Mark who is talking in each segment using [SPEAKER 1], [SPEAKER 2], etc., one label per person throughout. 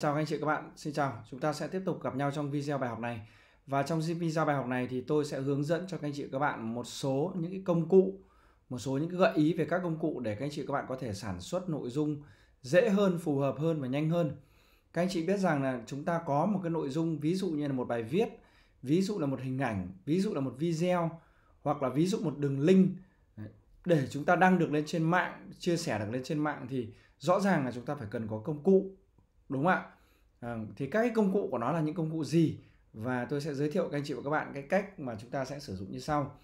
[SPEAKER 1] Chào các anh chị các bạn, xin chào. Chúng ta sẽ tiếp tục gặp nhau trong video bài học này. Và trong video bài học này thì tôi sẽ hướng dẫn cho các anh chị các bạn một số những cái công cụ, một số những cái gợi ý về các công cụ để các anh chị các bạn có thể sản xuất nội dung dễ hơn, phù hợp hơn và nhanh hơn. Các anh chị biết rằng là chúng ta có một cái nội dung ví dụ như là một bài viết, ví dụ là một hình ảnh, ví dụ là một video hoặc là ví dụ một đường link để chúng ta đăng được lên trên mạng, chia sẻ được lên trên mạng thì rõ ràng là chúng ta phải cần có công cụ đúng không ạ? À, thì các cái công cụ của nó là những công cụ gì? Và tôi sẽ giới thiệu các anh chị và các bạn cái cách mà chúng ta sẽ sử dụng như sau.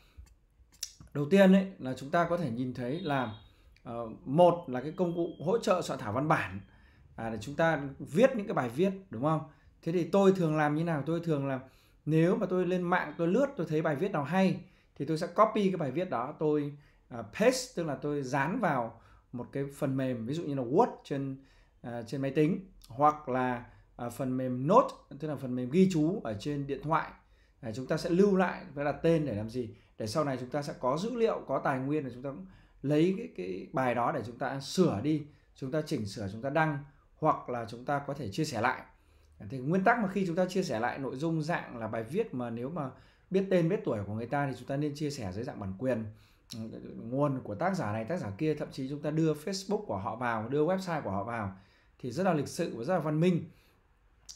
[SPEAKER 1] Đầu tiên ấy là chúng ta có thể nhìn thấy là uh, một là cái công cụ hỗ trợ soạn thảo văn bản. À, để chúng ta viết những cái bài viết đúng không? Thế thì tôi thường làm như nào? Tôi thường là nếu mà tôi lên mạng tôi lướt tôi thấy bài viết nào hay thì tôi sẽ copy cái bài viết đó tôi uh, paste tức là tôi dán vào một cái phần mềm ví dụ như là Word trên uh, trên máy tính hoặc là à, phần mềm Note tức là phần mềm ghi chú ở trên điện thoại. À, chúng ta sẽ lưu lại và đặt tên để làm gì? Để sau này chúng ta sẽ có dữ liệu có tài nguyên để chúng ta lấy cái, cái bài đó để chúng ta sửa đi. Chúng ta chỉnh sửa chúng ta đăng hoặc là chúng ta có thể chia sẻ lại. À, thì nguyên tắc mà khi chúng ta chia sẻ lại nội dung dạng là bài viết mà nếu mà biết tên biết tuổi của người ta thì chúng ta nên chia sẻ dưới dạng bản quyền ừ, nguồn của tác giả này tác giả kia. Thậm chí chúng ta đưa Facebook của họ vào đưa website của họ vào thì rất là lịch sự và rất là văn minh.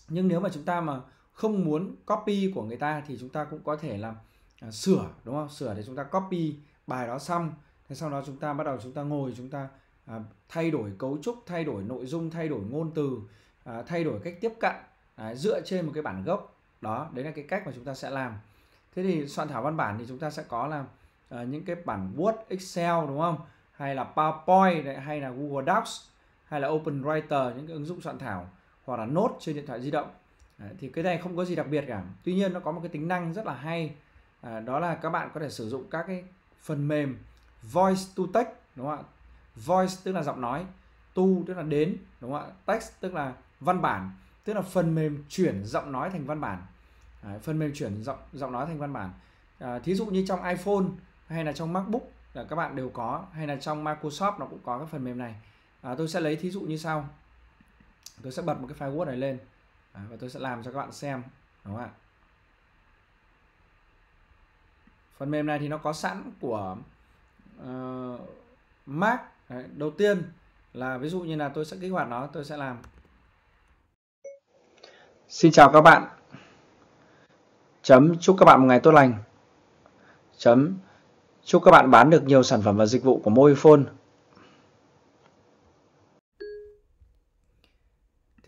[SPEAKER 1] Nhưng nếu mà chúng ta mà không muốn copy của người ta thì chúng ta cũng có thể làm à, sửa đúng không? Sửa để chúng ta copy bài đó xong. Thế sau đó chúng ta bắt đầu chúng ta ngồi chúng ta à, thay đổi cấu trúc thay đổi nội dung thay đổi ngôn từ à, thay đổi cách tiếp cận à, dựa trên một cái bản gốc. Đó đấy là cái cách mà chúng ta sẽ làm. Thế thì soạn thảo văn bản thì chúng ta sẽ có là à, những cái bản Word Excel đúng không? Hay là PowerPoint hay là Google Docs hay là Open Writer những cái ứng dụng soạn thảo hoặc là Note trên điện thoại di động. Đấy, thì cái này không có gì đặc biệt cả. Tuy nhiên nó có một cái tính năng rất là hay. À, đó là các bạn có thể sử dụng các cái phần mềm voice to text đúng không ạ? Voice tức là giọng nói to tức là đến đúng không ạ? Text tức là văn bản tức là phần mềm chuyển giọng nói thành văn bản. Phần mềm chuyển giọng giọng nói thành văn bản. À, thí dụ như trong iPhone hay là trong MacBook là các bạn đều có hay là trong Microsoft nó cũng có cái phần mềm này à, tôi sẽ lấy thí dụ như sau. Tôi sẽ bật một cái file Word này lên. À, và tôi sẽ làm cho các bạn xem đúng không ạ? Phần mềm này thì nó có sẵn của ờ, uh, Mac Đấy, đầu tiên là ví dụ như là tôi sẽ kích hoạt nó tôi sẽ làm. Xin chào các bạn. Chấm chúc các bạn một ngày tốt lành. Chấm chúc các bạn bán được nhiều sản phẩm và dịch vụ của Mobifone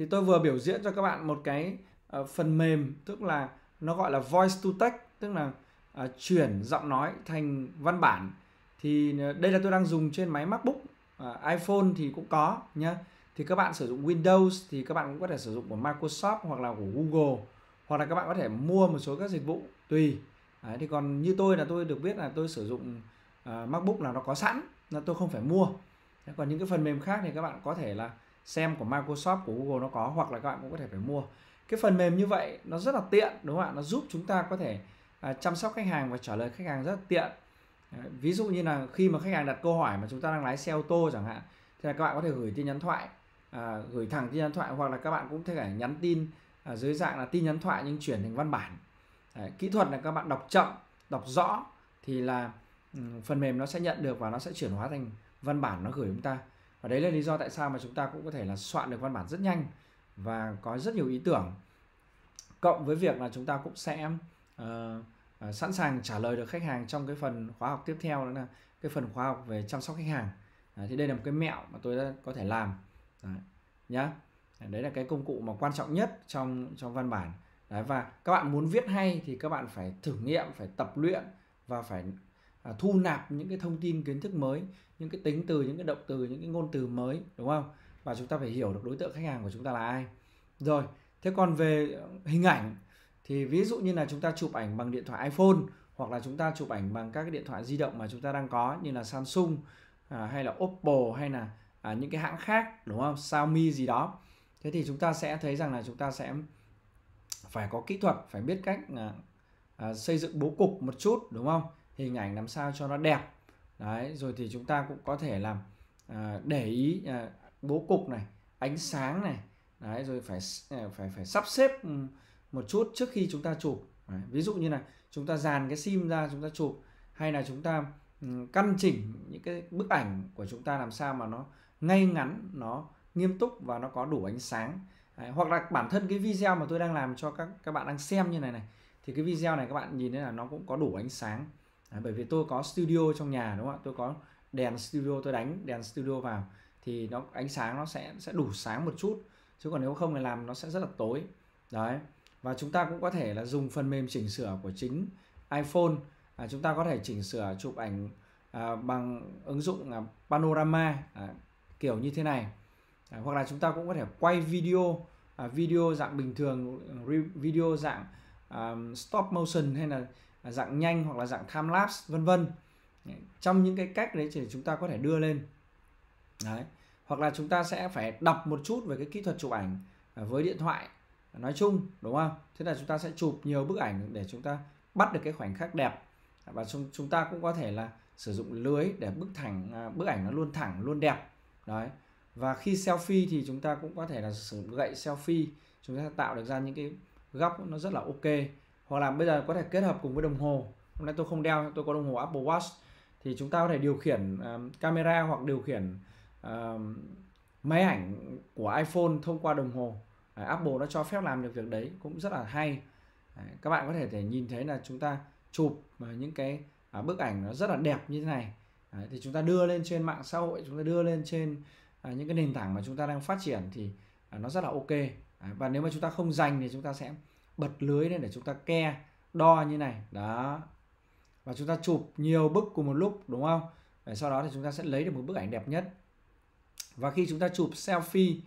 [SPEAKER 1] thì tôi vừa biểu diễn cho các bạn một cái uh, phần mềm tức là nó gọi là voice to text tức là uh, chuyển giọng nói thành văn bản. Thì ờ, đây là tôi đang dùng trên máy MacBook uh, iPhone thì cũng có nhá. Thì các bạn sử dụng Windows thì các bạn cũng có thể sử dụng của Microsoft hoặc là của Google. Hoặc là các bạn có thể mua một số các dịch vụ tùy. Đấy, thì còn như tôi là tôi được biết là tôi sử dụng uh, MacBook là nó có sẵn là tôi không phải mua. Còn những cái phần mềm khác thì các bạn có thể là xem của Microsoft của Google nó có hoặc là các bạn cũng có thể phải mua. Cái phần mềm như vậy nó rất là tiện đúng không ạ? Nó giúp chúng ta có thể à, chăm sóc khách hàng và trả lời khách hàng rất là tiện. À, ví dụ như là khi mà khách hàng đặt câu hỏi mà chúng ta đang lái xe ô tô chẳng hạn thì là các bạn có thể gửi tin nhắn thoại à, gửi thẳng tin nhắn thoại hoặc là các bạn cũng có thể nhắn tin à, dưới dạng là tin nhắn thoại nhưng chuyển thành văn bản. À, kỹ thuật là các bạn đọc chậm đọc rõ thì là ừ, phần mềm nó sẽ nhận được và nó sẽ chuyển hóa thành văn bản nó gửi chúng ta và đấy là lý do tại sao mà chúng ta cũng có thể là soạn được văn bản rất nhanh và có rất nhiều ý tưởng. Cộng với việc là chúng ta cũng sẽ uh, uh, sẵn sàng trả lời được khách hàng trong cái phần khóa học tiếp theo đó là cái phần khóa học về chăm sóc khách hàng. À, thì đây là một cái mẹo mà tôi đã có thể làm. Đấy, nhá. Đấy là cái công cụ mà quan trọng nhất trong trong văn bản. Đấy, và các bạn muốn viết hay thì các bạn phải thử nghiệm phải tập luyện và phải à, thu nạp những cái thông tin kiến thức mới những cái tính từ những cái động từ những cái ngôn từ mới đúng không? Và chúng ta phải hiểu được đối tượng khách hàng của chúng ta là ai. Rồi thế còn về ờ, hình ảnh thì ví dụ như là chúng ta chụp ảnh bằng điện thoại iPhone hoặc là chúng ta chụp ảnh bằng các cái điện thoại di động mà chúng ta đang có như là Samsung à, hay là Oppo hay là à, những cái hãng khác đúng không? Xiaomi gì đó. Thế thì chúng ta sẽ thấy rằng là chúng ta sẽ phải có kỹ thuật phải biết cách à, à, xây dựng bố cục một chút đúng không? Hình ảnh làm sao cho nó đẹp. Đấy rồi thì chúng ta cũng có thể làm à, để ý à, bố cục này ánh sáng này. Đấy rồi phải à, phải phải sắp xếp ừ, một chút trước khi chúng ta chụp. Đấy. ví dụ như là chúng ta dàn cái sim ra chúng ta chụp hay là chúng ta ừ, căn chỉnh những cái bức ảnh của chúng ta làm sao mà nó ngay ngắn nó nghiêm túc và nó có đủ ánh sáng. Đấy, hoặc là bản thân cái video mà tôi đang làm cho các các bạn đang xem như này này thì cái video này các bạn nhìn thấy là nó cũng có đủ ánh sáng. Đấy, bởi vì tôi có studio trong nhà đúng không ạ? Tôi có đèn studio tôi đánh đèn studio vào thì nó ánh sáng nó sẽ sẽ đủ sáng một chút chứ còn nếu không thì làm nó sẽ rất là tối. Đấy và chúng ta cũng có thể là dùng phần mềm chỉnh sửa của chính iPhone. À, chúng ta có thể chỉnh sửa chụp ảnh à, bằng ứng dụng à, panorama à, kiểu như thế này. À, hoặc là chúng ta cũng có thể quay video à, video dạng bình thường video dạng à, stop motion hay là dạng nhanh hoặc là dạng time lapse, vân vân. Trong những cái cách đấy thì chúng ta có thể đưa lên. Đấy, hoặc là chúng ta sẽ phải đọc một chút về cái kỹ thuật chụp ảnh à, với điện thoại nói chung, đúng không? Thế là chúng ta sẽ chụp nhiều bức ảnh để chúng ta bắt được cái khoảnh khắc đẹp. Và chúng chúng ta cũng có thể là sử dụng lưới để bức thẳng à, bức ảnh nó luôn thẳng, luôn đẹp. Đấy, và khi selfie thì chúng ta cũng có thể là sử dụng gậy selfie. Chúng ta tạo được ra những cái góc nó rất là ok hoặc là bây giờ có thể kết hợp cùng với đồng hồ. Hôm nay tôi không đeo tôi có đồng hồ Apple Watch. Thì chúng ta có thể điều khiển uh, camera hoặc điều khiển uh, máy ảnh của iPhone thông qua đồng hồ. Đấy, Apple nó cho phép làm được việc đấy cũng rất là hay. Đấy, các bạn có thể thể nhìn thấy là chúng ta chụp ờ, những cái uh, bức ảnh nó rất là đẹp như thế này. Đấy, thì chúng ta đưa lên trên mạng xã hội chúng ta đưa lên trên uh, những cái nền tảng mà chúng ta đang phát triển thì uh, nó rất là ok. Đấy, và nếu mà chúng ta không dành thì chúng ta sẽ bật lưới lên để chúng ta ke đo như này đó. Và chúng ta chụp nhiều bức cùng một lúc đúng không? Để sau đó thì chúng ta sẽ lấy được một bức ảnh đẹp nhất. Và khi chúng ta chụp selfie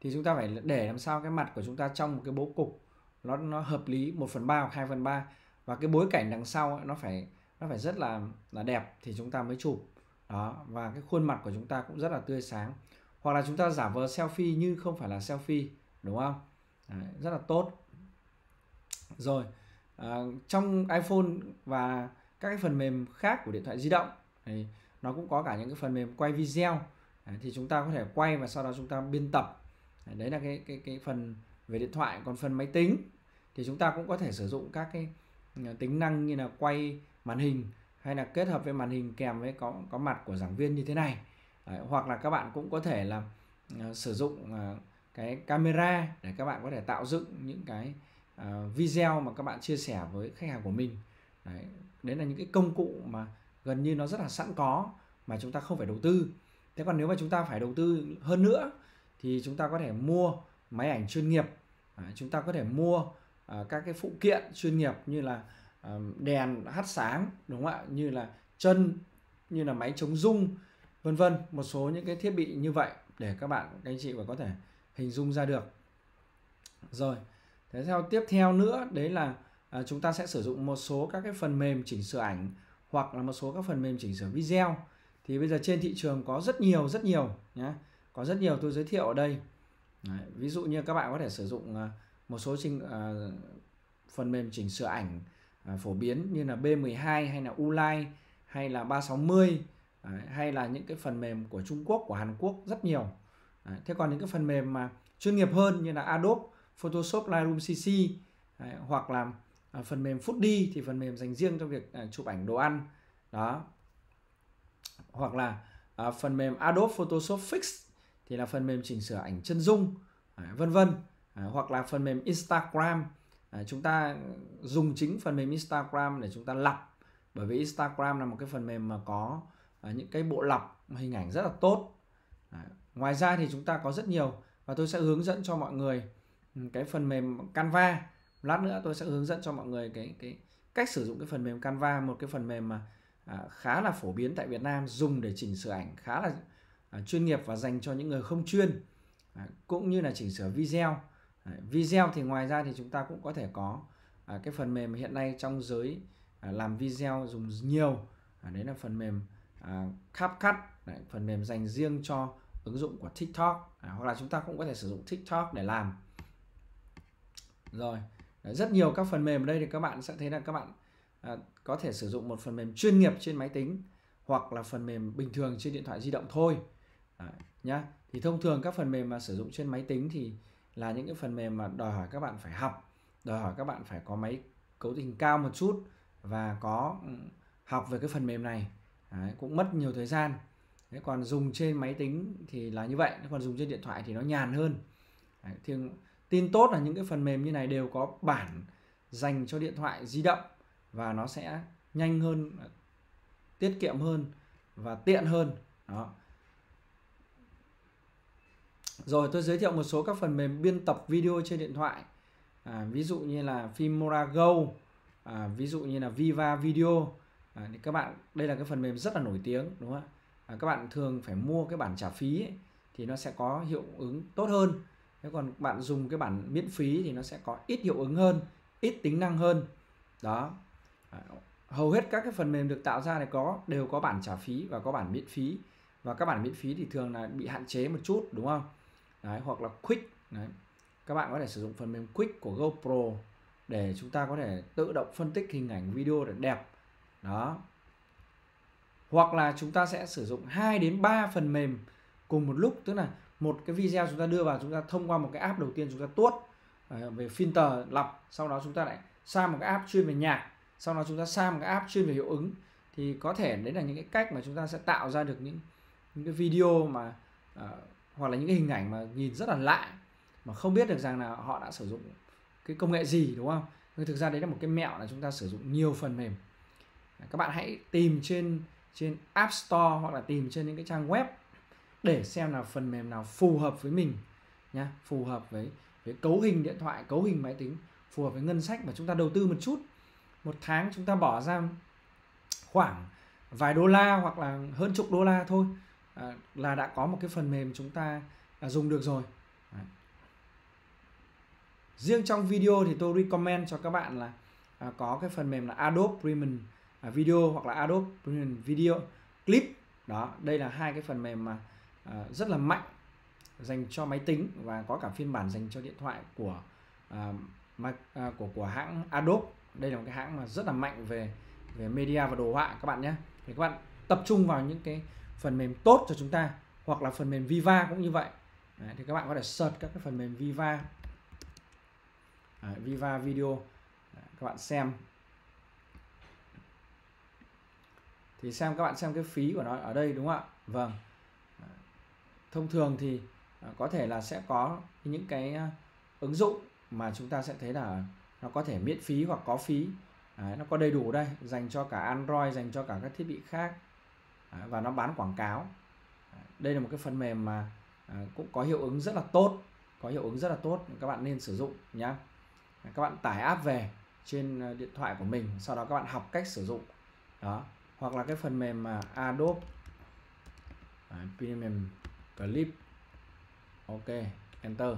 [SPEAKER 1] thì chúng ta phải để làm sao cái mặt của chúng ta trong một cái bố cục nó nó hợp lý 1 phần ba hoặc 2 phần ba. Và cái bối cảnh đằng sau ấy, nó phải nó phải rất là là đẹp thì chúng ta mới chụp. Đó và cái khuôn mặt của chúng ta cũng rất là tươi sáng. Hoặc là chúng ta giả vờ selfie như không phải là selfie đúng không? Đấy, rất là tốt rồi à, trong iPhone và các cái phần mềm khác của điện thoại di động thì nó cũng có cả những cái phần mềm quay video. À, thì chúng ta có thể quay và sau đó chúng ta biên tập. Đấy, đấy là cái cái cái phần về điện thoại. Còn phần máy tính thì chúng ta cũng có thể sử dụng các cái à, tính năng như là quay màn hình hay là kết hợp với màn hình kèm với có có mặt của giảng viên như thế này. À, hoặc là các bạn cũng có thể là uh, sử dụng uh, cái camera để các bạn có thể tạo dựng những cái uh, video mà các bạn chia sẻ với khách hàng của mình. Đấy, đấy là những cái công cụ mà gần như nó rất là sẵn có mà chúng ta không phải đầu tư. Thế còn nếu mà chúng ta phải đầu tư hơn nữa thì chúng ta có thể mua máy ảnh chuyên nghiệp. À, chúng ta có thể mua à, các cái phụ kiện chuyên nghiệp như là à, đèn hắt sáng đúng không ạ? Như là chân như là máy chống rung vân vân một số những cái thiết bị như vậy để các bạn các anh chị và có thể hình dung ra được. Rồi thế theo tiếp theo nữa đấy là à, chúng ta sẽ sử dụng một số các cái phần mềm chỉnh sửa ảnh hoặc là một số các phần mềm chỉnh sửa video. Thì bây giờ trên thị trường có rất nhiều rất nhiều nhé có rất nhiều tôi giới thiệu ở đây. Đấy, ví dụ như các bạn có thể sử dụng à, một số trình à, phần mềm chỉnh sửa ảnh à, phổ biến như là B12 hay là Ulight hay là 360 Đấy, hay là những cái phần mềm của Trung Quốc của Hàn Quốc rất nhiều. Đấy, thế còn những cái phần mềm mà chuyên nghiệp hơn như là Adobe Photoshop Lightroom CC Đấy, hoặc là uh, phần mềm Foodie thì phần mềm dành riêng cho việc uh, chụp ảnh đồ ăn. Đó. Hoặc là uh, phần mềm Adobe Photoshop Fix thì là phần mềm chỉnh sửa ảnh chân dung à, vân vân. À, hoặc là phần mềm Instagram. À, chúng ta dùng chính phần mềm Instagram để chúng ta lọc. Bởi vì Instagram là một cái phần mềm mà có à, những cái bộ lọc hình ảnh rất là tốt. À, ngoài ra thì chúng ta có rất nhiều. Và tôi sẽ hướng dẫn cho mọi người cái phần mềm Canva. Lát nữa tôi sẽ hướng dẫn cho mọi người cái cái cách sử dụng cái phần mềm Canva một cái phần mềm mà à, khá là phổ biến tại Việt Nam dùng để chỉnh sửa ảnh khá là à, chuyên nghiệp và dành cho những người không chuyên à, cũng như là chỉnh sửa video. À, video thì ngoài ra thì chúng ta cũng có thể có à, cái phần mềm hiện nay trong giới à, làm video dùng nhiều. À, đấy là phần mềm à, CapCut. Đấy, phần mềm dành riêng cho ứng dụng của TikTok. À, hoặc là chúng ta cũng có thể sử dụng TikTok để làm rồi. Đấy, rất nhiều các phần mềm ở đây thì các bạn sẽ thấy là các bạn à, có thể sử dụng một phần mềm chuyên nghiệp trên máy tính hoặc là phần mềm bình thường trên điện thoại di động thôi. Đấy, nhá. Thì thông thường các phần mềm mà sử dụng trên máy tính thì là những cái phần mềm mà đòi hỏi các bạn phải học đòi hỏi các bạn phải có máy cấu hình cao một chút và có ừ, học về cái phần mềm này. Đấy, cũng mất nhiều thời gian. Đấy, còn dùng trên máy tính thì là như vậy còn dùng trên điện thoại thì nó nhàn hơn. Đấy, thì tin tốt là những cái phần mềm như này đều có bản dành cho điện thoại di động và nó sẽ nhanh hơn tiết kiệm hơn và tiện hơn. Đó. Rồi tôi giới thiệu một số các phần mềm biên tập video trên điện thoại. À, ví dụ như là Filmora Go à, ví dụ như là Viva Video. À, thì các bạn đây là cái phần mềm rất là nổi tiếng đúng không ạ? À, các bạn thường phải mua cái bản trả phí ấy, thì nó sẽ có hiệu ứng tốt hơn nếu còn bạn dùng cái bản miễn phí thì nó sẽ có ít hiệu ứng hơn ít tính năng hơn. Đó. À, hầu hết các cái phần mềm được tạo ra này có đều có bản trả phí và có bản miễn phí. Và các bản miễn phí thì thường là bị hạn chế một chút đúng không? Đấy, hoặc là quick đấy. các bạn có thể sử dụng phần mềm quick của GoPro để chúng ta có thể tự động phân tích hình ảnh video để đẹp. Đó. Hoặc là chúng ta sẽ sử dụng 2 đến 3 phần mềm cùng một lúc tức là một cái video chúng ta đưa vào chúng ta thông qua một cái app đầu tiên chúng ta tuốt ờ, về filter lọc sau đó chúng ta lại sang một cái app chuyên về nhạc sau đó chúng ta sang một cái app chuyên về hiệu ứng. Thì có thể đấy là những cái cách mà chúng ta sẽ tạo ra được những những cái video mà uh, hoặc là những cái hình ảnh mà nhìn rất là lạ mà không biết được rằng là họ đã sử dụng cái công nghệ gì đúng không? Nhưng thực ra đấy là một cái mẹo là chúng ta sử dụng nhiều phần mềm. Các bạn hãy tìm trên trên App Store hoặc là tìm trên những cái trang web để xem là phần mềm nào phù hợp với mình nhá phù hợp với với cấu hình điện thoại cấu hình máy tính phù hợp với ngân sách mà chúng ta đầu tư một chút. Một tháng chúng ta bỏ ra khoảng vài đô la hoặc là hơn chục đô la thôi. À, là đã có một cái phần mềm chúng ta à, dùng được rồi. À. riêng trong video thì tôi recommend cho các bạn là à, có cái phần mềm là Adobe Premiere à, Video hoặc là Adobe Premiere Video Clip. Đó đây là hai cái phần mềm mà Ờ, rất là mạnh dành cho máy tính và có cả phiên bản dành cho điện thoại của ờ, mà, ờ, của của hãng Adobe. Đây là một cái hãng mà rất là mạnh về về media và đồ họa các bạn nhé. Thì các bạn tập trung vào những cái phần mềm tốt cho chúng ta hoặc là phần mềm Viva cũng như vậy. Đấy, thì các bạn có thể search các cái phần mềm Viva. Đấy, Viva Video. Đấy, các bạn xem. Thì xem các bạn xem cái phí của nó ở đây đúng không ạ? Vâng thông thường thì à, có thể là sẽ có những cái à, ứng dụng mà chúng ta sẽ thấy là nó có thể miễn phí hoặc có phí. Đấy, nó có đầy đủ đây dành cho cả Android dành cho cả các thiết bị khác Đấy, và nó bán quảng cáo. Đây là một cái phần mềm mà à, cũng có hiệu ứng rất là tốt có hiệu ứng rất là tốt các bạn nên sử dụng nhé các bạn tải app về trên điện thoại của mình sau đó các bạn học cách sử dụng. Đó hoặc là cái phần mềm mà Adobe. Đấy, mềm Clip. Ok enter.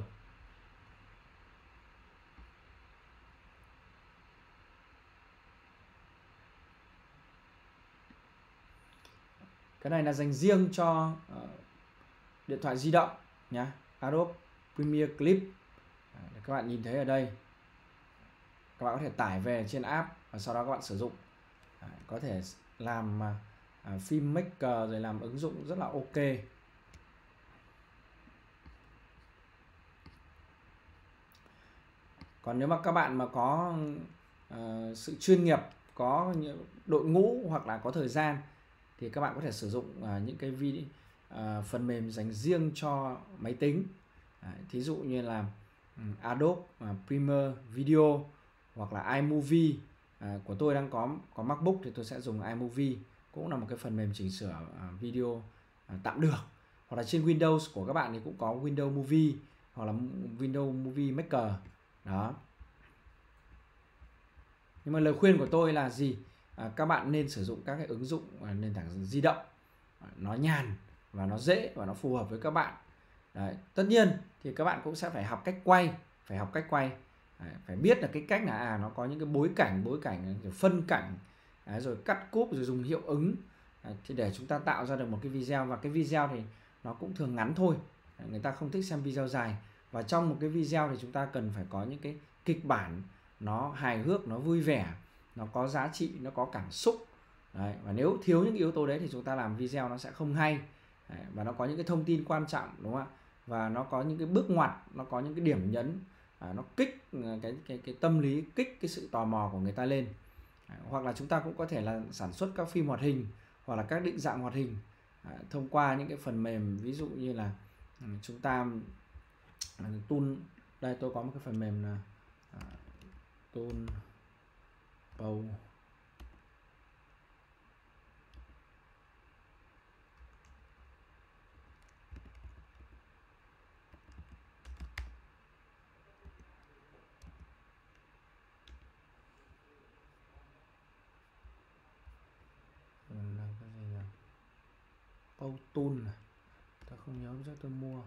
[SPEAKER 1] Cái này là dành riêng cho uh, điện thoại di động nhé Adobe Premiere Clip. À, để các bạn nhìn thấy ở đây. Các bạn có thể tải về trên app và sau đó các bạn sử dụng. À, có thể làm à, phim maker rồi làm ứng dụng rất là ok. Còn nếu mà các bạn mà có uh, sự chuyên nghiệp có đội ngũ hoặc là có thời gian thì các bạn có thể sử dụng uh, những cái vi uh, phần mềm dành riêng cho máy tính. Đấy, thí dụ như là um, Adobe uh, Premiere Video hoặc là iMovie. Uh, của tôi đang có có MacBook thì tôi sẽ dùng iMovie cũng là một cái phần mềm chỉnh sửa uh, video uh, tạm được. Hoặc là trên Windows của các bạn thì cũng có Windows Movie hoặc là Windows Movie Maker đó nhưng mà lời khuyên của tôi là gì à, các bạn nên sử dụng các cái ứng dụng à, nền tảng di động à, nó nhàn và nó dễ và nó phù hợp với các bạn Đấy. tất nhiên thì các bạn cũng sẽ phải học cách quay phải học cách quay Đấy. phải biết là cái cách là à nó có những cái bối cảnh bối cảnh phân cảnh Đấy. rồi cắt cúp rồi dùng hiệu ứng Đấy. thì để chúng ta tạo ra được một cái video và cái video thì nó cũng thường ngắn thôi Đấy. người ta không thích xem video dài và trong một cái video thì chúng ta cần phải có những cái kịch bản nó hài hước nó vui vẻ nó có giá trị nó có cảm xúc đấy. và nếu thiếu những yếu tố đấy thì chúng ta làm video nó sẽ không hay đấy. và nó có những cái thông tin quan trọng đúng không ạ và nó có những cái bước ngoặt nó có những cái điểm nhấn à, nó kích ờ, cái cái cái tâm lý kích cái sự tò mò của người ta lên à, hoặc là chúng ta cũng có thể là sản xuất các phim hoạt hình hoặc là các định dạng hoạt hình à, thông qua những cái phần mềm ví dụ như là ừ, chúng ta à, tool đây tôi có một cái phần mềm là à, tool Pow cái gì Tool này tôi không nhớ chắc tôi mua.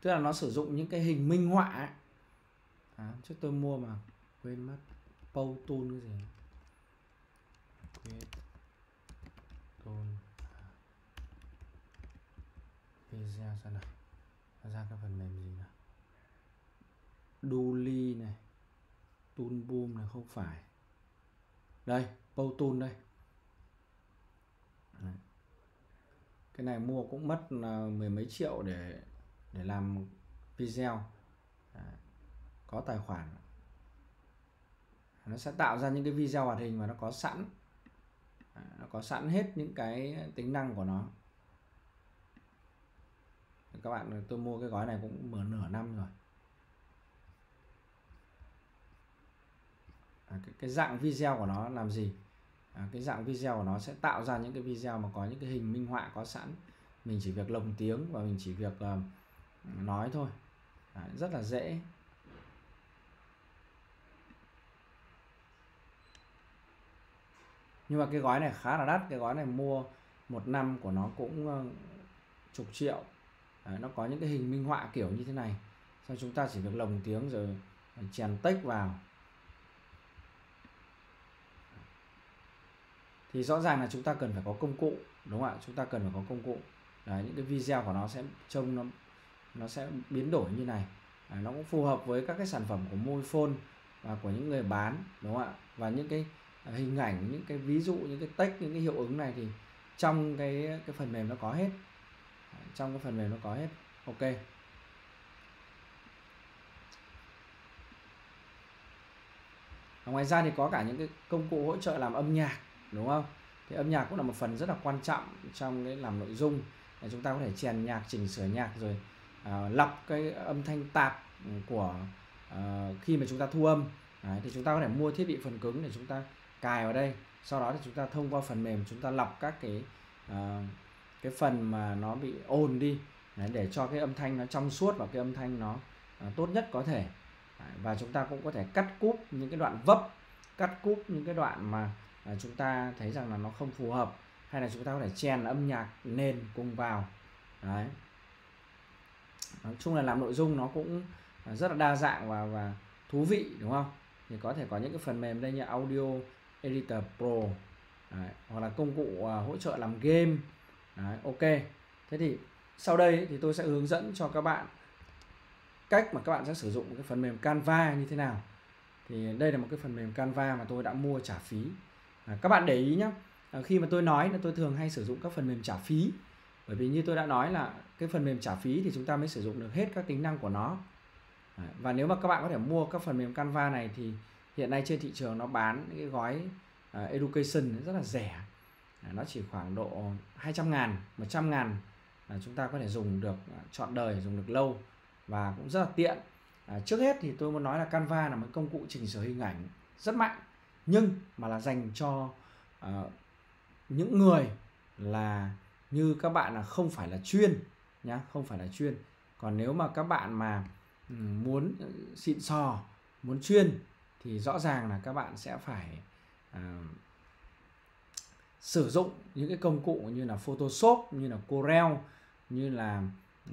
[SPEAKER 1] Tức là nó sử dụng những cái hình minh họa ấy. À, trước tôi mua mà quên mất. Pow Tool cái gì quên. Tool video ra nào? Nó ra cái phần mềm gì nào? Duli này. Tool Boom này không phải. Đây Pow Tool đây. Cái này mua cũng mất là mười mấy triệu để để làm video. Có tài khoản. Nó sẽ tạo ra những cái video hoạt hình mà nó có sẵn. Nó có sẵn hết những cái tính năng của nó. Các bạn tôi mua cái gói này cũng mở nửa năm rồi. À, cái, cái dạng video của nó làm gì? À, cái dạng video của nó sẽ tạo ra những cái video mà có những cái hình minh họa có sẵn. Mình chỉ việc lồng tiếng và mình chỉ việc uh, nói thôi. À, rất là dễ. Nhưng mà cái gói này khá là đắt cái gói này mua một năm của nó cũng ờ, chục triệu. Đấy, nó có những cái hình minh họa kiểu như thế này. Sau chúng ta chỉ việc lồng tiếng rồi ờ, chèn tách vào. Thì rõ ràng là chúng ta cần phải có công cụ đúng không ạ? Chúng ta cần phải có công cụ. Đấy, những cái video của nó sẽ trông nó nó sẽ biến đổi như này. À, nó cũng phù hợp với các cái sản phẩm của môi phone và của những người bán đúng không ạ? Và những cái à, hình ảnh những cái ví dụ những cái text những cái hiệu ứng này thì trong cái cái phần mềm nó có hết. À, trong cái phần mềm nó có hết. Ok. Ngoài ra thì có cả những cái công cụ hỗ trợ làm âm nhạc đúng không? Thì âm nhạc cũng là một phần rất là quan trọng trong cái làm nội dung. Để chúng ta có thể chèn nhạc chỉnh sửa nhạc rồi uh, lọc cái âm thanh tạp ừ, của uh, khi mà chúng ta thu âm. Đấy, thì chúng ta có thể mua thiết bị phần cứng để chúng ta cài vào đây. Sau đó thì chúng ta thông qua phần mềm chúng ta lọc các cái uh, cái phần mà nó bị ồn đi. Đấy, để cho cái âm thanh nó trong suốt và cái âm thanh nó uh, tốt nhất có thể. Đấy, và chúng ta cũng có thể cắt cúp những cái đoạn vấp cắt cúp những cái đoạn mà uh, chúng ta thấy rằng là nó không phù hợp hay là chúng ta có thể chèn âm nhạc nền cùng vào. Đấy nói chung là làm nội dung nó cũng à, rất là đa dạng và và thú vị đúng không? Thì có thể có những cái phần mềm đây như audio editor pro đấy, hoặc là công cụ uh, hỗ trợ làm game đấy, ok. Thế thì sau đây thì tôi sẽ hướng dẫn cho các bạn cách mà các bạn sẽ sử dụng cái phần mềm Canva như thế nào. Thì đây là một cái phần mềm Canva mà tôi đã mua trả phí. À, các bạn để ý nhé à, khi mà tôi nói là tôi thường hay sử dụng các phần mềm trả phí bởi vì như tôi đã nói là cái phần mềm trả phí thì chúng ta mới sử dụng được hết các tính năng của nó. Và nếu mà các bạn có thể mua các phần mềm Canva này thì hiện nay trên thị trường nó bán những cái gói uh, education rất là rẻ. Nó chỉ khoảng độ 200 ngàn 100 ngàn là chúng ta có thể dùng được à, trọn chọn đời dùng được lâu và cũng rất là tiện. À, trước hết thì tôi muốn nói là Canva là một công cụ chỉnh sửa hình ảnh rất mạnh nhưng mà là dành cho uh, những người là như các bạn là không phải là chuyên nhá không phải là chuyên. Còn nếu mà các bạn mà ừ, muốn xịn sò muốn chuyên thì rõ ràng là các bạn sẽ phải à, sử dụng những cái công cụ như là Photoshop như là Corel như là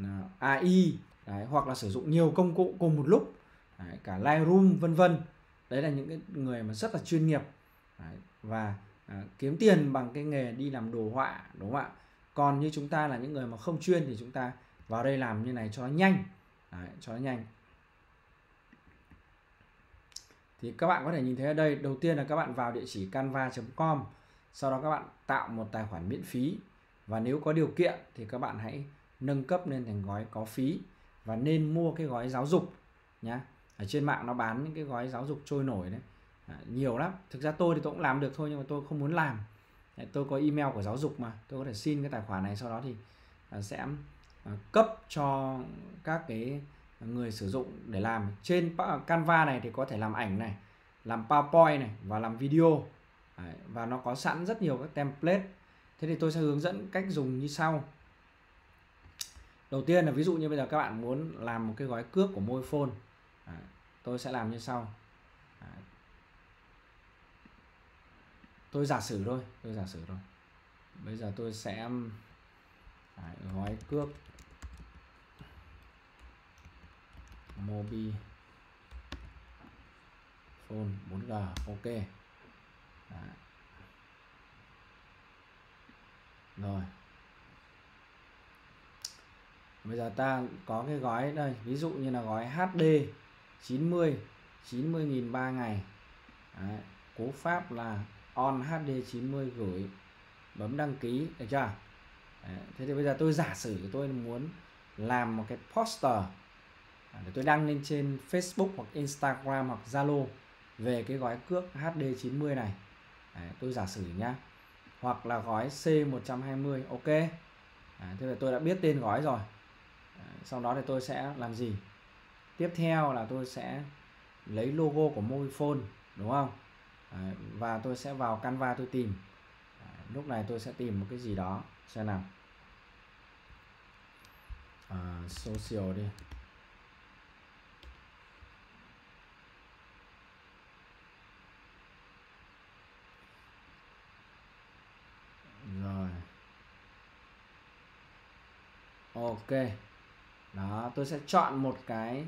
[SPEAKER 1] à, AI đấy, hoặc là sử dụng nhiều công cụ cùng một lúc đấy, cả Lightroom vân vân. Đấy là những cái người mà rất là chuyên nghiệp. Đấy, và à, kiếm tiền bằng cái nghề đi làm đồ họa đúng không ạ còn như chúng ta là những người mà không chuyên thì chúng ta vào đây làm như này cho nó nhanh. Đấy, cho nó nhanh. Thì các bạn có thể nhìn thấy ở đây đầu tiên là các bạn vào địa chỉ canva.com sau đó các bạn tạo một tài khoản miễn phí. Và nếu có điều kiện thì các bạn hãy nâng cấp lên thành gói có phí và nên mua cái gói giáo dục nhá. Ở trên mạng nó bán những cái gói giáo dục trôi nổi đấy. À, nhiều lắm. Thực ra tôi thì tôi cũng làm được thôi nhưng mà tôi không muốn làm tôi có email của giáo dục mà, tôi có thể xin cái tài khoản này, sau đó thì à, sẽ à, cấp cho các cái người sử dụng để làm. Trên Canva này thì có thể làm ảnh này, làm PowerPoint này và làm video. Và nó có sẵn rất nhiều các template. Thế thì tôi sẽ hướng dẫn cách dùng như sau. Đầu tiên là ví dụ như bây giờ các bạn muốn làm một cái gói cước của môi phone. Tôi sẽ làm như sau tôi giả sử thôi tôi giả sử thôi. Bây giờ tôi sẽ um, Đấy, gói cước. Mobi. Phone 4G ok. Đấy. rồi. Bây giờ ta có cái gói đây ví dụ như là gói HD 90 90.000 3 ngày. Đấy. cố pháp là on HD 90 gửi bấm đăng ký được chưa? Đấy. thế thì bây giờ tôi giả sử tôi muốn làm một cái poster à, để tôi đăng lên trên Facebook hoặc Instagram hoặc Zalo về cái gói cước HD 90 này. Đấy, tôi giả sử nhá. Hoặc là gói C120 ok? Đấy, thế là tôi đã biết tên gói rồi. Đấy, sau đó thì tôi sẽ làm gì? Tiếp theo là tôi sẽ lấy logo của Mobifone đúng không? Đấy, và tôi sẽ vào Canva tôi tìm. Đấy, lúc này tôi sẽ tìm một cái gì đó xem nào. À, social đi. Rồi. Ok. Đó tôi sẽ chọn một cái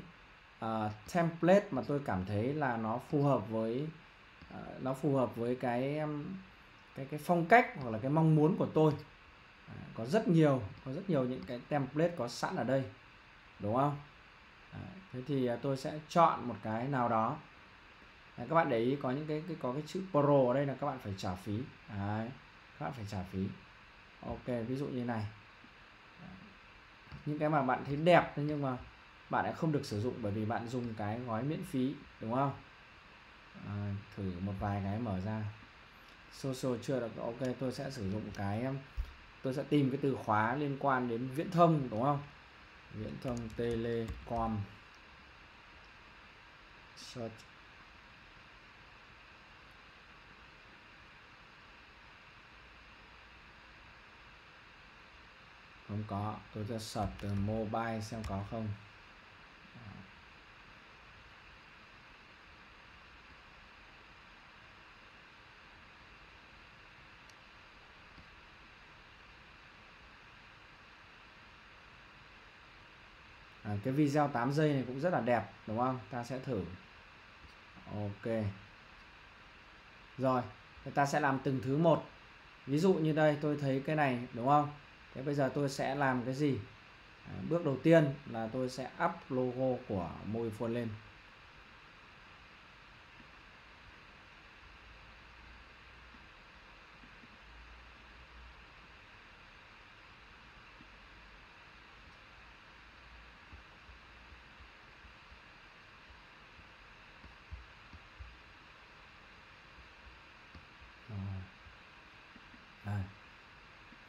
[SPEAKER 1] uh, template mà tôi cảm thấy là nó phù hợp với uh, nó phù hợp với cái um, cái cái phong cách hoặc là cái mong muốn của tôi. À, có rất nhiều có rất nhiều những cái template có sẵn ở đây đúng không? À, thế thì tôi sẽ chọn một cái nào đó. À, các bạn để ý có những cái, cái có cái chữ pro ở đây là các bạn phải trả phí. Đấy, các bạn phải trả phí. Ok ví dụ như này. Những cái mà bạn thấy đẹp nhưng mà bạn lại không được sử dụng bởi vì bạn dùng cái gói miễn phí đúng không? À, thử một vài cái mở ra. Social chưa được ok tôi sẽ sử dụng cái um, tôi sẽ tìm cái từ khóa liên quan đến viễn thông đúng không? Viễn thông telecom. Search. Không có tôi sẽ search từ mobile xem có không. Cái video 8 giây này cũng rất là đẹp đúng không? Ta sẽ thử. Ok. Rồi ta sẽ làm từng thứ một. Ví dụ như đây tôi thấy cái này đúng không? Thế bây giờ tôi sẽ làm cái gì? À, bước đầu tiên là tôi sẽ up logo của Mobifone lên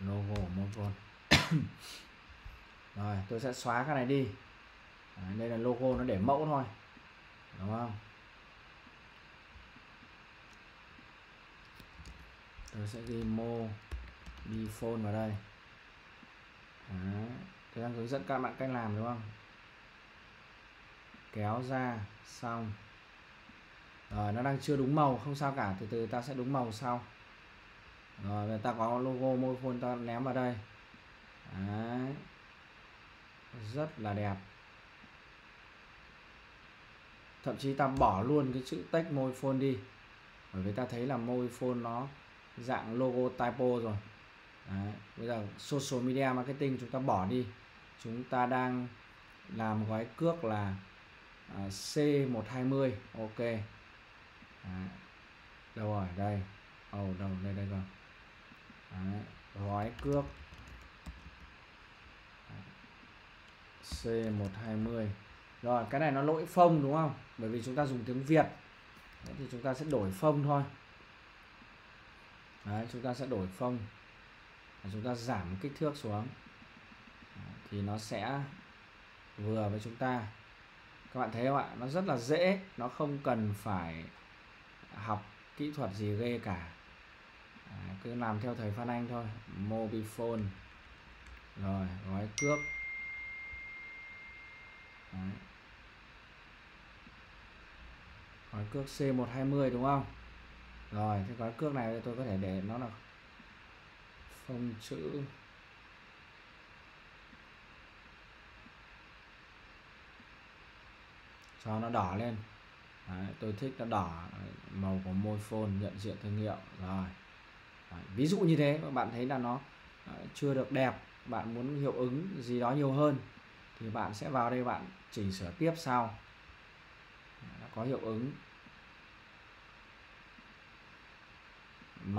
[SPEAKER 1] logo Mobile rồi tôi sẽ xóa cái này đi. Đấy, đây là logo nó để mẫu thôi. Đúng không? Tôi sẽ ghi mô đi phone vào đây. Đấy. tôi đang hướng dẫn các bạn cách làm đúng không? Kéo ra xong. Rồi nó đang chưa đúng màu không sao cả. Từ từ ta sẽ đúng màu sau. Rồi người ta có logo môi phone ta ném vào đây. Đấy rất là đẹp. Thậm chí ta bỏ luôn cái chữ text môi phone đi. Bởi vì ta thấy là môi phone nó dạng logo typo rồi. Đấy. bây giờ social media marketing chúng ta bỏ đi. Chúng ta đang làm gói cước là à, C120 ok. Đấy. đâu rồi đây. Ồ oh, đâu đây đây rồi. Đấy, gói cước. C120 rồi cái này nó lỗi phông đúng không? Bởi vì chúng ta dùng tiếng Việt. Đấy, thì chúng ta sẽ đổi phông thôi. Đấy, chúng ta sẽ đổi phông. Chúng ta giảm kích thước xuống. Đấy, thì nó sẽ vừa với chúng ta. Các bạn thấy không ạ? Nó rất là dễ. Nó không cần phải học kỹ thuật gì ghê cả. À, cứ làm theo thầy Phan Anh thôi. Mobifone rồi gói cước. Đấy. gói cước C120 đúng không? Rồi cái gói cước này tôi có thể để nó là phông chữ. Cho nó đỏ lên. Đấy, tôi thích nó đỏ màu của môi phone nhận diện thương hiệu. Rồi. Đấy, ví dụ như thế các bạn thấy là nó ờ, chưa được đẹp bạn muốn hiệu ứng gì đó nhiều hơn thì bạn sẽ vào đây bạn chỉnh sửa tiếp sau. Nó có hiệu ứng. M.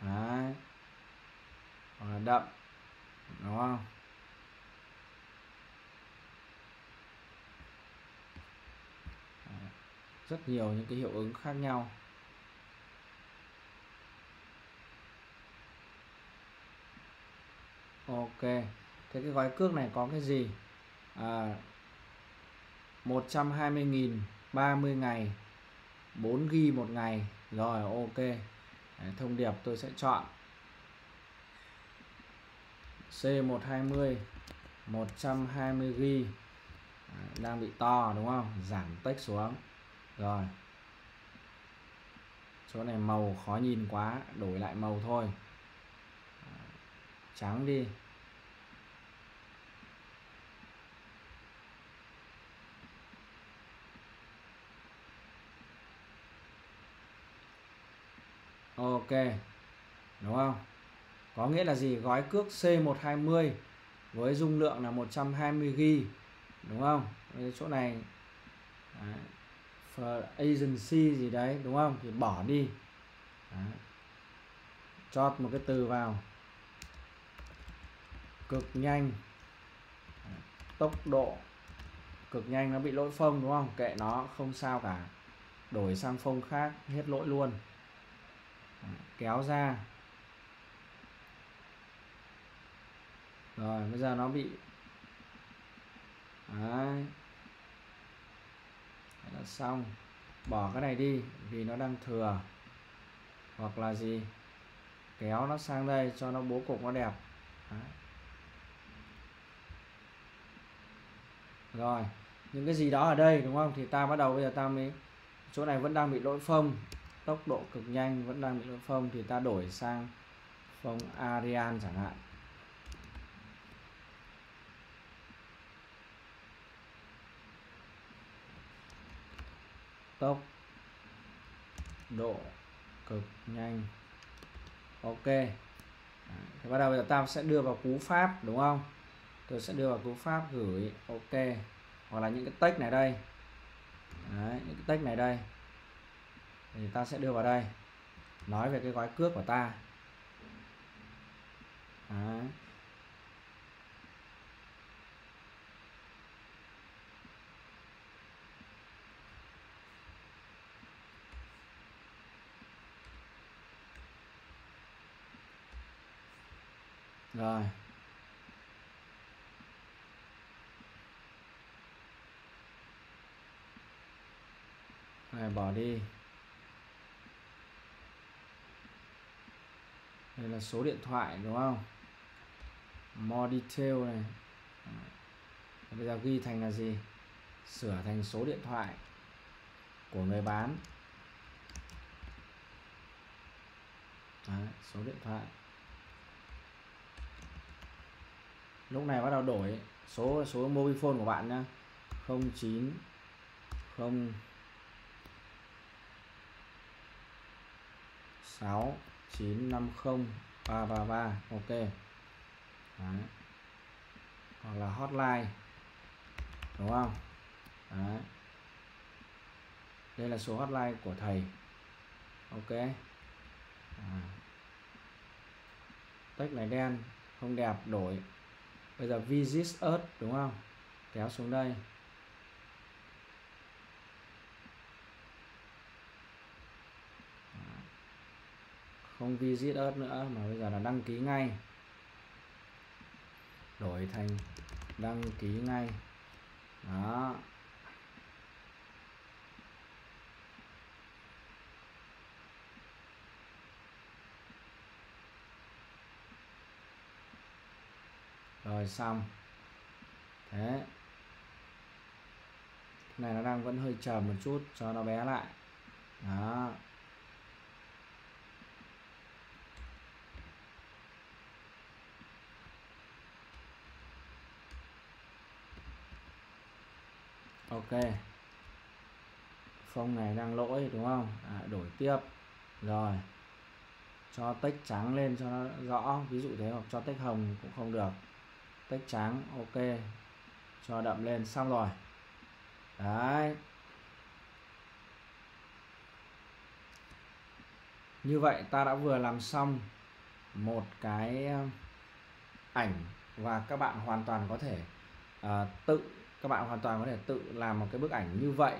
[SPEAKER 1] Đấy. hoặc là đậm. Đúng không? Rất nhiều những cái hiệu ứng khác nhau. Ok thế cái gói cước này có cái gì? À, 120.000 30 ngày 4 ghi một ngày. Rồi ok. Đấy, thông điệp tôi sẽ chọn. C120 120 ghi. Đang bị to đúng không? Giảm text xuống. Rồi. Chỗ này màu khó nhìn quá đổi lại màu thôi. Trắng đi. Ok. Đúng không? Có nghĩa là gì? Gói cước C120 với dung lượng là 120 GB đúng không? Chỗ này. Đấy, for agency gì đấy đúng không? Thì bỏ đi. Đấy. chót một cái từ vào. Cực nhanh. Tốc độ cực nhanh nó bị lỗi phông đúng không? Kệ nó không sao cả. Đổi sang phông khác hết lỗi luôn kéo ra. Rồi, bây giờ nó bị, Đấy. Đấy là xong. Bỏ cái này đi, vì nó đang thừa. Hoặc là gì? Kéo nó sang đây cho nó bố cục nó đẹp. Đấy. rồi, những cái gì đó ở đây, đúng không? Thì ta bắt đầu, bây giờ ta mới, chỗ này vẫn đang bị lỗi phông tốc độ cực nhanh vẫn đang bị lỗi phông thì ta đổi sang phông Arial chẳng hạn. Tốc độ cực nhanh. Ok. Đấy, thì bắt đầu bây giờ ta sẽ đưa vào cú pháp đúng không? Tôi sẽ đưa vào cú pháp gửi ok. Hoặc là những cái text này đây. Đấy, những cái text này đây thì ta sẽ đưa vào đây. Nói về cái gói cước của ta. Đấy. rồi. Này bỏ đi. Đây là số điện thoại đúng không? More detail này. Bây giờ ghi thành là gì? Sửa thành số điện thoại của người bán. Đấy, số điện thoại. Lúc này bắt đầu đổi số số mobile phone của bạn nhá. 09 0 6 950 333 ok. Đấy. hoặc là hotline, đúng không? Đấy. đây là số hotline của thầy. Ok. À. text này đen, không đẹp, đổi. Bây giờ visit us, đúng không? Kéo xuống đây. Không visit us nữa, mà bây giờ là đăng ký ngay. Đổi thành đăng ký ngay. Đó. Rồi, xong. Thế. Cái này nó đang vẫn hơi chờ một chút cho nó bé lại. Đó. Ok. Phông này đang lỗi đúng không? À, đổi tiếp. Rồi. Cho tích trắng lên cho nó rõ. Ví dụ thế hoặc cho tích hồng cũng không được. Tích trắng ok. Cho đậm lên xong rồi. Đấy. Như vậy ta đã vừa làm xong một cái ảnh và các bạn hoàn toàn có thể uh, tự các bạn hoàn toàn có thể tự làm một cái bức ảnh như vậy.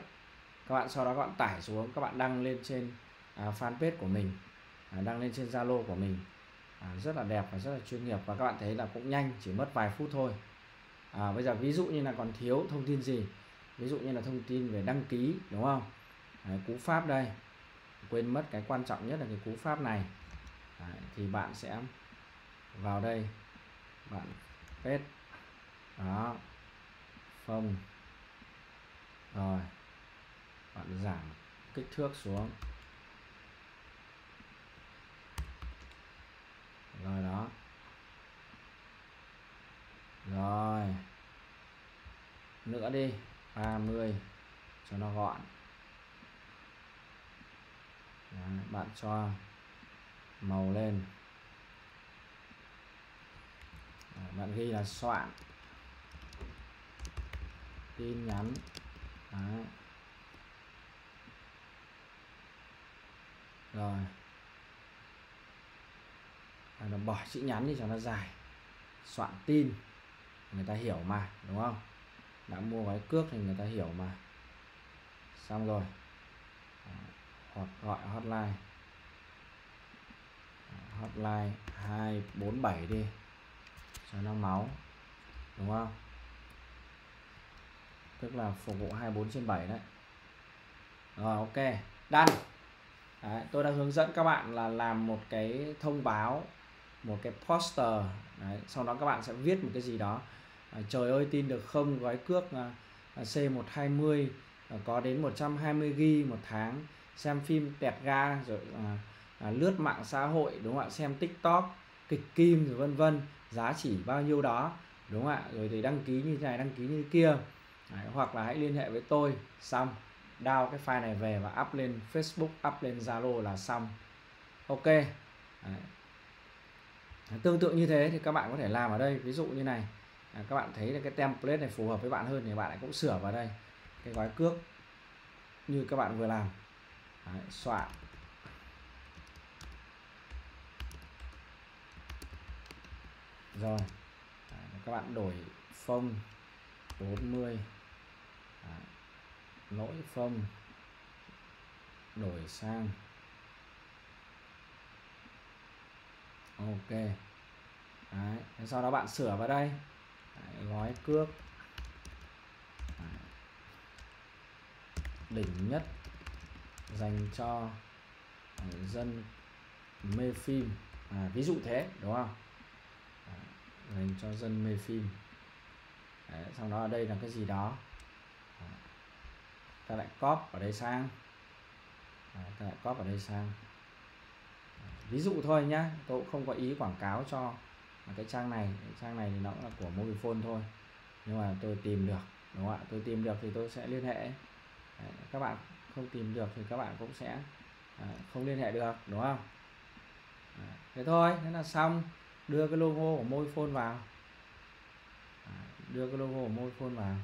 [SPEAKER 1] Các bạn sau đó các bạn tải xuống các bạn đăng lên trên à, fanpage của mình à, đăng lên trên Zalo của mình. À, rất là đẹp và rất là chuyên nghiệp và các bạn thấy là cũng nhanh chỉ mất vài phút thôi. À, bây giờ ví dụ như là còn thiếu thông tin gì? Ví dụ như là thông tin về đăng ký đúng không? Đấy, cú pháp đây. Quên mất cái quan trọng nhất là cái cú pháp này. Đấy, thì bạn sẽ vào đây bạn paste. Đó phông rồi. Bạn giảm kích thước xuống. Rồi đó. Rồi. Nữa đi. 30 cho nó gọn. Đấy, bạn cho màu lên. Đấy, bạn ghi là soạn tin nhắn. Đấy. rồi. Là bỏ chữ nhắn đi cho nó dài. Soạn tin. Người ta hiểu mà, đúng không? Đã mua gói cước thì người ta hiểu mà. Xong rồi. Hoặc gọi hotline. Hotline 247 đi. Cho nó máu. Đúng không? Tức là phục vụ 24 trên 7 đấy. Rồi ok. Đăng đấy, tôi đã hướng dẫn các bạn là làm một cái thông báo một cái poster. Đấy, sau đó các bạn sẽ viết một cái gì đó. À, trời ơi tin được không? Gói cước à, à C120 à, có đến 120 g một tháng. Xem phim tẹt ga rồi à, à, lướt mạng xã hội đúng không ạ? Xem tiktok kịch kim rồi vân vân. Giá chỉ bao nhiêu đó đúng không ạ? Rồi thì đăng ký như thế này đăng ký như thế kia. Đấy, hoặc là hãy liên hệ với tôi xong download cái file này về và up lên Facebook up lên Zalo là xong ok. Đấy. Tương tự như thế thì các bạn có thể làm ở đây. Ví dụ như này. À, các bạn thấy là cái template này phù hợp với bạn hơn thì bạn lại cũng sửa vào đây. Cái gói cước như các bạn vừa làm. Đấy, soạn. Rồi. Đấy, các bạn đổi phông. 40 mươi lỗi phông đổi sang. Ok. Đấy. sau đó bạn sửa vào đây. Đấy, gói cước. Đấy. đỉnh nhất. Dành cho ờ, dân mê phim. À, ví dụ thế đúng không? Đấy, dành cho dân mê phim. Đấy, sau đó ở đây là cái gì đó? Ta lại cóp ở đây sang. Đấy, ta lại cóp ở đây sang. Ví dụ thôi nhá tôi cũng không có ý quảng cáo cho cái trang này. Cái trang này thì nó cũng là của mobile thôi. Nhưng mà tôi tìm được đúng không ạ? Tôi tìm được thì tôi sẽ liên hệ. Đấy, các bạn không tìm được thì các bạn cũng sẽ à, không liên hệ được đúng không? Đấy, thế thôi thế là xong. Đưa cái logo của mobile vào. Đưa cái logo của mobile vào.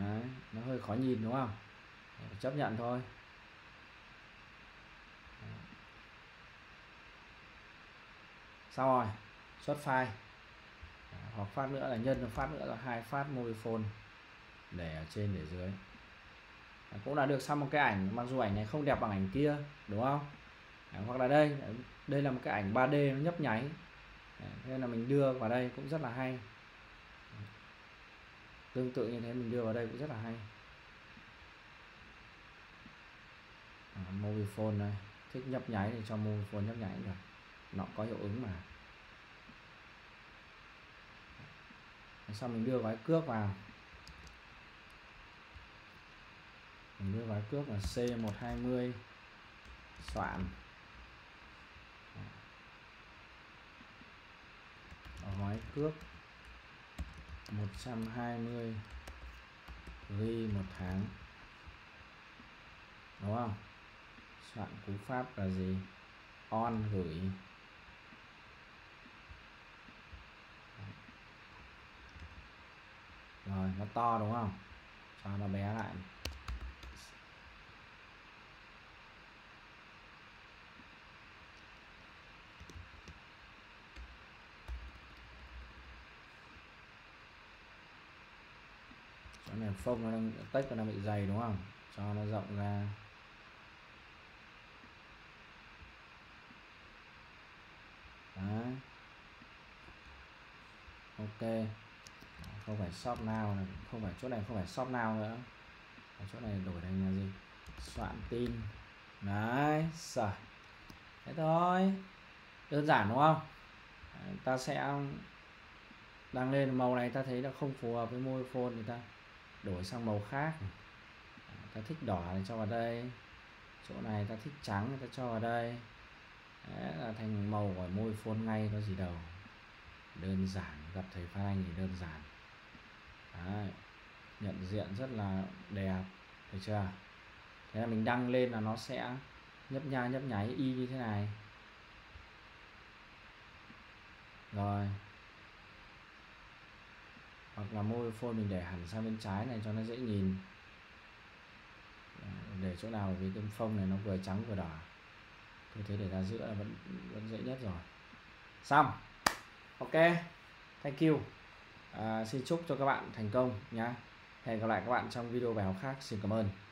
[SPEAKER 1] Đấy, nó hơi khó nhìn đúng không? Chấp nhận thôi. Xong rồi xuất file. Hoặc phát nữa là nhân phát nữa là hai phát mobile phone để ở trên để dưới. Cũng đã được xong một cái ảnh mặc dù ảnh này không đẹp bằng ảnh kia đúng không? Hoặc là đây đây là một cái ảnh 3D nó nhấp nháy. Nên là mình đưa vào đây cũng rất là hay tương tự như thế mình đưa vào đây cũng rất là hay. À, mobile phone này thích nhấp nháy thì cho mobile phone nhấp nháy được. Nó có hiệu ứng mà. Sau mình đưa gói cước vào. Mình đưa gói cước là C120 soạn. Gói cước. 120 ghi một tháng. Đúng không? Soạn cú pháp là gì? On gửi. Rồi, nó to đúng không? Cho nó bé lại. Cái này phông, nó đang tách nó đang bị dày, đúng không? Cho nó rộng ra. Đấy. ok. Không phải shop nào không phải chỗ này không phải shop nào nữa. Ở chỗ này đổi thành là gì? Soạn tin. Đấy sợ thế thôi. Đơn giản, đúng không? Ta sẽ đăng lên. Màu này ta thấy là không phù hợp với môi phone thì ta đổi sang màu khác. Ta thích đỏ thì cho vào đây. Chỗ này ta thích trắng thì ta cho vào đây. Đấy, là thành màu của môi phone ngay có gì đâu. Đơn giản gặp thầy Phan Anh thì đơn giản. Đấy. nhận diện rất là đẹp được chưa? Thế là mình đăng lên là nó sẽ nhấp nha nhấp nháy y như thế này. Rồi hoặc là môi phone mình để hẳn sang bên trái này cho nó dễ nhìn. Để chỗ nào vì cái phông này nó vừa trắng vừa đỏ. Tôi thấy để ra giữa là vẫn vẫn dễ nhất rồi. Xong. Ok. Thank you. À, xin chúc cho các bạn thành công nhá. Hẹn gặp lại các bạn trong video bài học khác. Xin cảm ơn.